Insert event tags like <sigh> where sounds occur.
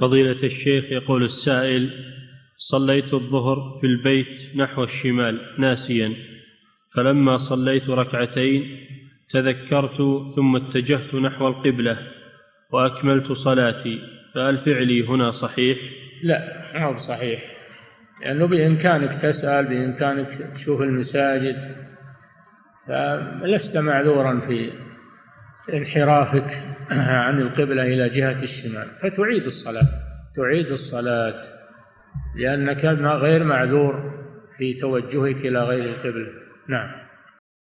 فضيلة الشيخ يقول السائل صليت الظهر في البيت نحو الشمال ناسيا فلما صليت ركعتين تذكرت ثم اتجهت نحو القبلة وأكملت صلاتي فهل فعلي هنا صحيح؟ لا ما هو صحيح لأنه بإمكانك تسأل بإمكانك تشوف المساجد فلست معذورا في انحرافك <clears throat> عن القبلة إلى جهة الشمال فتعيد الصلاة تعيد الصلاة لأنك غير معذور في توجهك إلى غير القبلة. نعم.